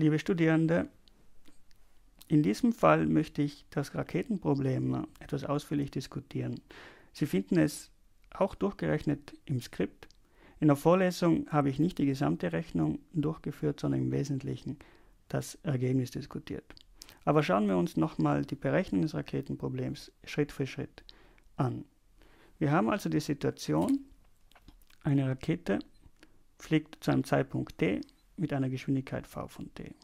liebe Studierende, in diesem Fall möchte ich das Raketenproblem etwas ausführlich diskutieren. Sie finden es auch durchgerechnet im Skript. In der Vorlesung habe ich nicht die gesamte Rechnung durchgeführt, sondern im Wesentlichen das Ergebnis diskutiert. Aber schauen wir uns nochmal die Berechnung des Raketenproblems Schritt für Schritt an. Wir haben also die Situation, eine Rakete fliegt zu einem Zeitpunkt t mit einer Geschwindigkeit v von t.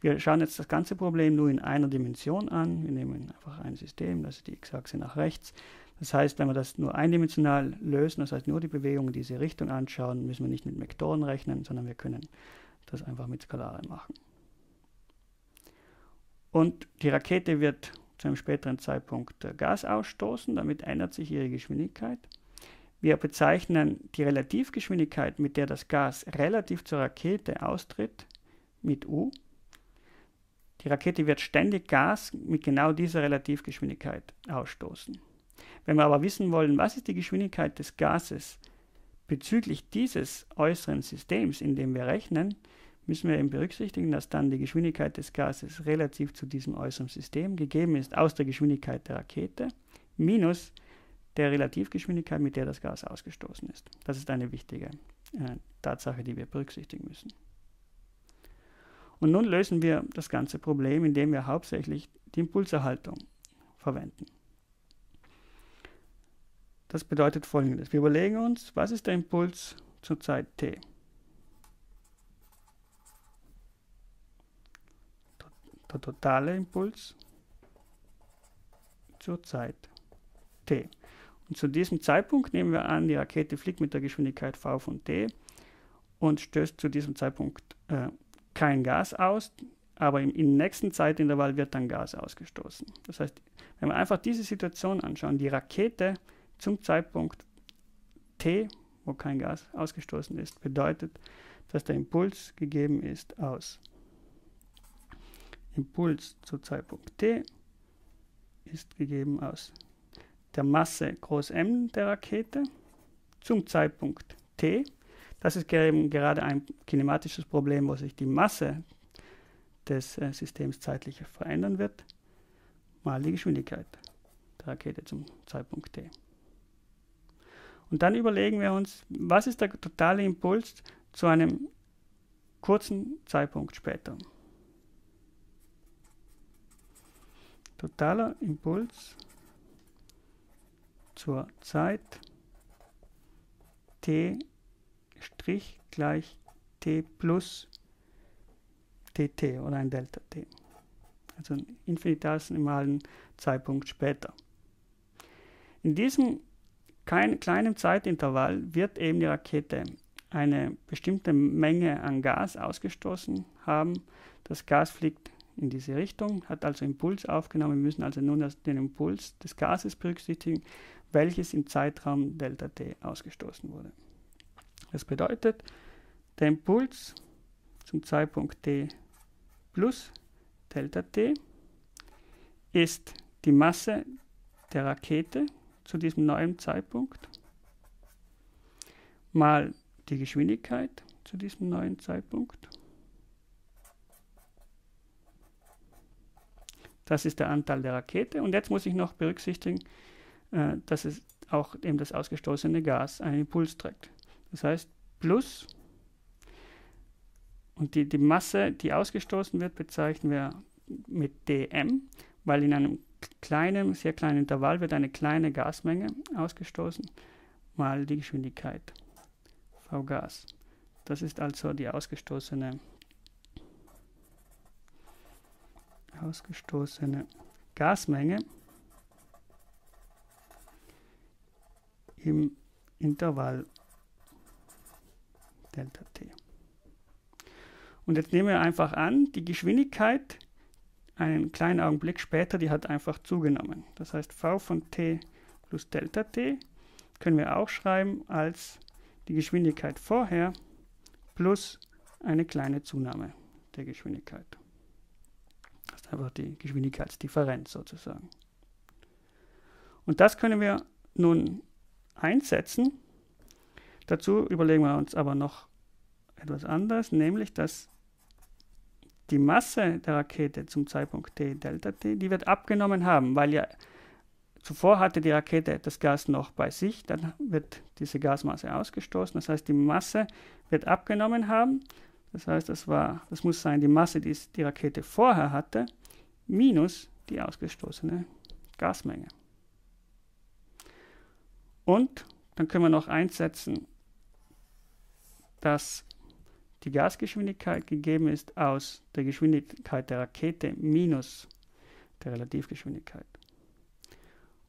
Wir schauen jetzt das ganze Problem nur in einer Dimension an. Wir nehmen einfach ein System, das ist die x-Achse nach rechts. Das heißt, wenn wir das nur eindimensional lösen, das heißt nur die Bewegung in diese Richtung anschauen, müssen wir nicht mit Vektoren rechnen, sondern wir können das einfach mit Skalare machen. Und die Rakete wird zu einem späteren Zeitpunkt Gas ausstoßen, damit ändert sich ihre Geschwindigkeit. Wir bezeichnen die Relativgeschwindigkeit, mit der das Gas relativ zur Rakete austritt, mit U. Die Rakete wird ständig Gas mit genau dieser Relativgeschwindigkeit ausstoßen. Wenn wir aber wissen wollen, was ist die Geschwindigkeit des Gases bezüglich dieses äußeren Systems, in dem wir rechnen, müssen wir eben berücksichtigen, dass dann die Geschwindigkeit des Gases relativ zu diesem äußeren System gegeben ist aus der Geschwindigkeit der Rakete minus der Relativgeschwindigkeit, mit der das Gas ausgestoßen ist. Das ist eine wichtige äh, Tatsache, die wir berücksichtigen müssen. Und nun lösen wir das ganze Problem, indem wir hauptsächlich die Impulserhaltung verwenden. Das bedeutet folgendes. Wir überlegen uns, was ist der Impuls zur Zeit t? Der totale Impuls zur Zeit t. Und zu diesem Zeitpunkt nehmen wir an, die Rakete fliegt mit der Geschwindigkeit v von t und stößt zu diesem Zeitpunkt äh, kein Gas aus, aber im, im, nächsten Zeitintervall wird dann Gas ausgestoßen. Das heißt, wenn wir einfach diese Situation anschauen, die Rakete zum Zeitpunkt t, wo kein Gas ausgestoßen ist, bedeutet, dass der Impuls gegeben ist aus Impuls zu Zeitpunkt t ist gegeben aus der Masse groß M der Rakete zum Zeitpunkt t. Das ist gerade ein kinematisches Problem, wo sich die Masse des äh, Systems zeitlich verändern wird, mal die Geschwindigkeit der Rakete zum Zeitpunkt t. Und dann überlegen wir uns, was ist der totale Impuls zu einem kurzen Zeitpunkt später. Totaler Impuls zur Zeit t' gleich t plus tt oder ein Delta t. Also ein infinitesimalen Zeitpunkt später. In diesem kein, kleinem Zeitintervall wird eben die Rakete eine bestimmte Menge an Gas ausgestoßen haben. Das Gas fliegt in diese Richtung, hat also Impuls aufgenommen. Wir müssen also nun den Impuls des Gases berücksichtigen, welches im Zeitraum Delta t ausgestoßen wurde. Das bedeutet, der Impuls zum Zeitpunkt t plus Delta t ist die Masse der Rakete, zu diesem neuen Zeitpunkt mal die Geschwindigkeit zu diesem neuen Zeitpunkt. Das ist der Anteil der Rakete. Und jetzt muss ich noch berücksichtigen, äh, dass es auch eben das ausgestoßene Gas einen Impuls trägt. Das heißt, plus und die, die Masse, die ausgestoßen wird, bezeichnen wir mit dm, weil in einem kleinem, sehr kleinen Intervall wird eine kleine Gasmenge ausgestoßen, mal die Geschwindigkeit v Gas. Das ist also die ausgestoßene, ausgestoßene Gasmenge im Intervall Delta t. Und jetzt nehmen wir einfach an, die Geschwindigkeit einen kleinen Augenblick später, die hat einfach zugenommen. Das heißt, v von t plus Delta t können wir auch schreiben als die Geschwindigkeit vorher plus eine kleine Zunahme der Geschwindigkeit. Einfach die Geschwindigkeitsdifferenz sozusagen. Und das können wir nun einsetzen. Dazu überlegen wir uns aber noch etwas anderes, nämlich dass die Masse der Rakete zum Zeitpunkt t Delta t, die wird abgenommen haben, weil ja zuvor hatte die Rakete das Gas noch bei sich, dann wird diese Gasmasse ausgestoßen. Das heißt, die Masse wird abgenommen haben. Das heißt, das, war, das muss sein die Masse, die die Rakete vorher hatte, minus die ausgestoßene Gasmenge. Und dann können wir noch einsetzen, dass die Gasgeschwindigkeit gegeben ist aus der Geschwindigkeit der Rakete minus der Relativgeschwindigkeit.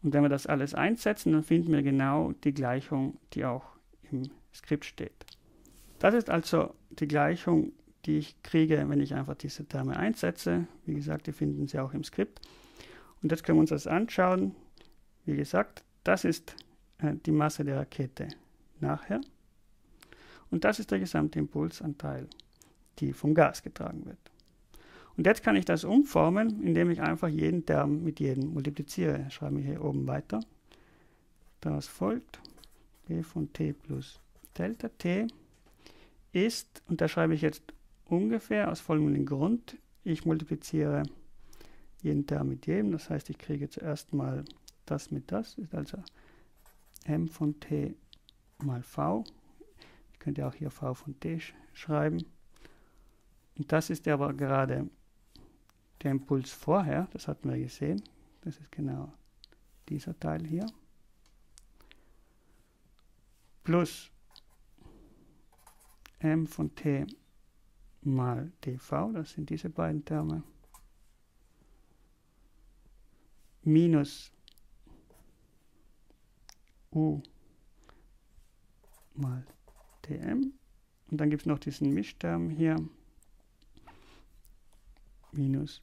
Und wenn wir das alles einsetzen, dann finden wir genau die Gleichung, die auch im Skript steht. Das ist also die Gleichung, die ich kriege, wenn ich einfach diese Terme einsetze. Wie gesagt, die finden Sie auch im Skript. Und jetzt können wir uns das anschauen. Wie gesagt, das ist äh, die Masse der Rakete nachher. Und das ist der gesamte Impulsanteil, die vom Gas getragen wird. Und jetzt kann ich das umformen, indem ich einfach jeden Term mit jedem multipliziere. Ich schreibe hier oben weiter. Das folgt b von t plus Delta t ist, und da schreibe ich jetzt ungefähr aus folgendem Grund, ich multipliziere jeden Term mit jedem, das heißt, ich kriege zuerst mal das mit das, ist also m von t mal v. Ich könnte auch hier v von t sch schreiben. Und das ist aber gerade der Impuls vorher, das hatten wir gesehen, das ist genau dieser Teil hier, plus m von t mal dv, das sind diese beiden Terme, minus u mal dm und dann gibt es noch diesen Mischterm hier, minus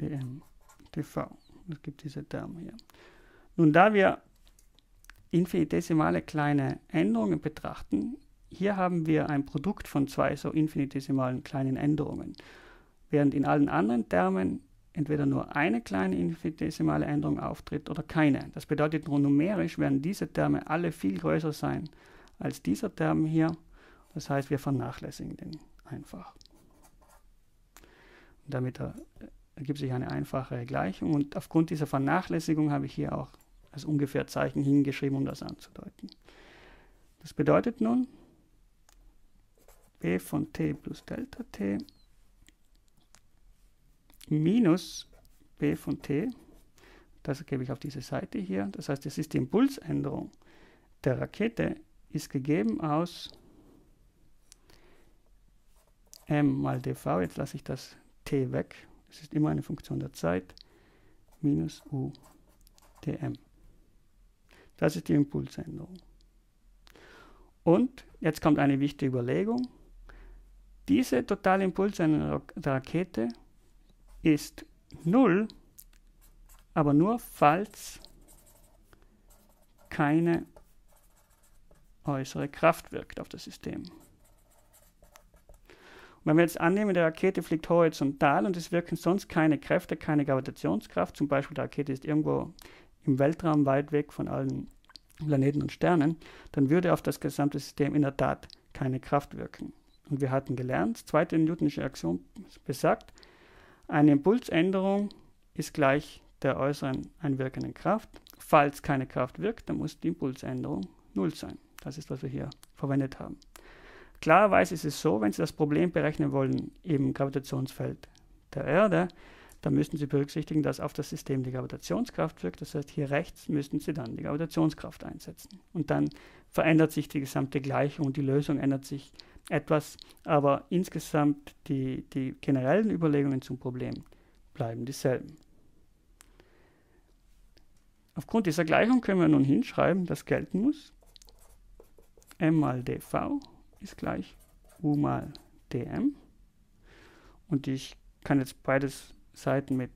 dm dv. Es gibt diese Terme hier. Nun, da wir infinitesimale kleine Änderungen betrachten, hier haben wir ein Produkt von zwei so infinitesimalen kleinen Änderungen. Während in allen anderen Termen entweder nur eine kleine infinitesimale Änderung auftritt oder keine. Das bedeutet numerisch werden diese Terme alle viel größer sein als dieser Term hier. Das heißt, wir vernachlässigen den einfach. Damit ergibt sich eine einfache Gleichung und aufgrund dieser Vernachlässigung habe ich hier auch das ungefähr Zeichen hingeschrieben, um das anzudeuten. Das bedeutet nun, b von t plus Delta t minus b von t, das gebe ich auf diese Seite hier, das heißt, es ist die Impulsänderung der Rakete, ist gegeben aus m mal dv, jetzt lasse ich das t weg, das ist immer eine Funktion der Zeit, minus u dm. Das ist die Impulsänderung. Und jetzt kommt eine wichtige Überlegung. Diese totale Impulsänderung der Rakete ist 0, aber nur falls keine äußere Kraft wirkt auf das System. Wenn wir jetzt annehmen, die Rakete fliegt horizontal und es wirken sonst keine Kräfte, keine Gravitationskraft, zum Beispiel die Rakete ist irgendwo im Weltraum weit weg von allen Planeten und Sternen, dann würde auf das gesamte System in der Tat keine Kraft wirken. Und wir hatten gelernt, zweite Newtonische Aktion besagt, eine Impulsänderung ist gleich der äußeren einwirkenden Kraft. Falls keine Kraft wirkt, dann muss die Impulsänderung 0 sein. Das ist, was wir hier verwendet haben. Klarerweise ist es so, wenn Sie das Problem berechnen wollen im Gravitationsfeld der Erde, dann müssen Sie berücksichtigen, dass auf das System die Gravitationskraft wirkt. Das heißt, hier rechts müssten Sie dann die Gravitationskraft einsetzen. Und dann verändert sich die gesamte Gleichung die Lösung ändert sich etwas, aber insgesamt die, die generellen Überlegungen zum Problem bleiben dieselben. Aufgrund dieser Gleichung können wir nun hinschreiben, dass gelten muss m mal dv ist gleich u mal dm. Und ich kann jetzt beides Seiten mit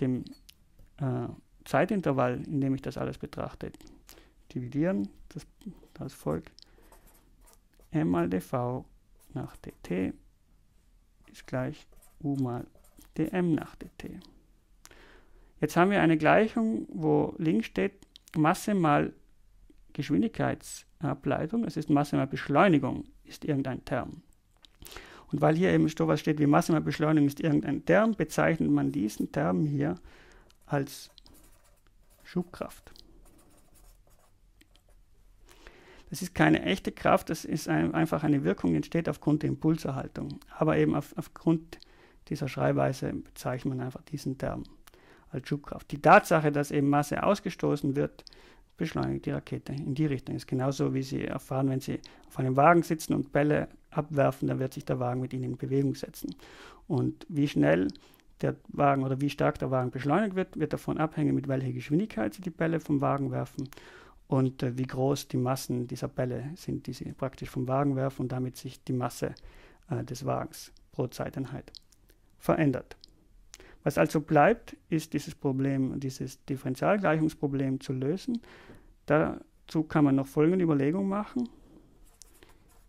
dem äh, Zeitintervall, in dem ich das alles betrachte, dividieren. Das, das folgt m mal dv nach dt ist gleich u mal dm nach dt. Jetzt haben wir eine Gleichung, wo links steht Masse mal Geschwindigkeitsableitung, das ist Masse mal Beschleunigung, ist irgendein Term. Und weil hier eben sowas steht wie Masse mal Beschleunigung ist irgendein Term, bezeichnet man diesen Term hier als Schubkraft. Das ist keine echte Kraft, das ist ein, einfach eine Wirkung, die entsteht aufgrund der Impulserhaltung. Aber eben auf, aufgrund dieser Schreibweise bezeichnet man einfach diesen Term als Schubkraft. Die Tatsache, dass eben Masse ausgestoßen wird, beschleunigt die Rakete in die Richtung. Das ist genauso, wie Sie erfahren, wenn Sie auf einem Wagen sitzen und Bälle abwerfen, dann wird sich der Wagen mit Ihnen in Bewegung setzen. Und wie schnell der Wagen oder wie stark der Wagen beschleunigt wird, wird davon abhängen, mit welcher Geschwindigkeit Sie die Bälle vom Wagen werfen und äh, wie groß die Massen dieser Bälle sind, die Sie praktisch vom Wagen werfen und damit sich die Masse äh, des Wagens pro Zeiteinheit verändert. Was also bleibt, ist dieses Problem, dieses Differentialgleichungsproblem zu lösen. Dazu kann man noch folgende Überlegung machen.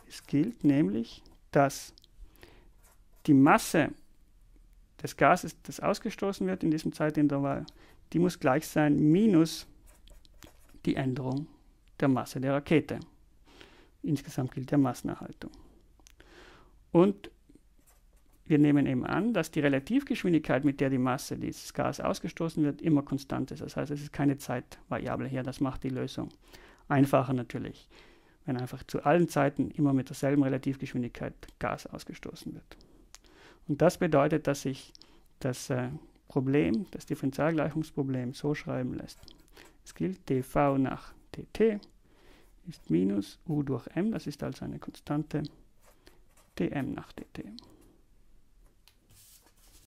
Es gilt nämlich, dass die Masse des Gases, das ausgestoßen wird in diesem Zeitintervall, die muss gleich sein minus die Änderung der Masse der Rakete. Insgesamt gilt der Massenerhaltung. Und wir nehmen eben an, dass die Relativgeschwindigkeit, mit der die Masse dieses Gas ausgestoßen wird, immer konstant ist. Das heißt, es ist keine Zeitvariable hier. Das macht die Lösung einfacher natürlich, wenn einfach zu allen Zeiten immer mit derselben Relativgeschwindigkeit Gas ausgestoßen wird. Und das bedeutet, dass sich das äh, Problem, das Differentialgleichungsproblem so schreiben lässt. Es gilt dv nach dt ist minus u durch m, das ist also eine Konstante, dm nach dt.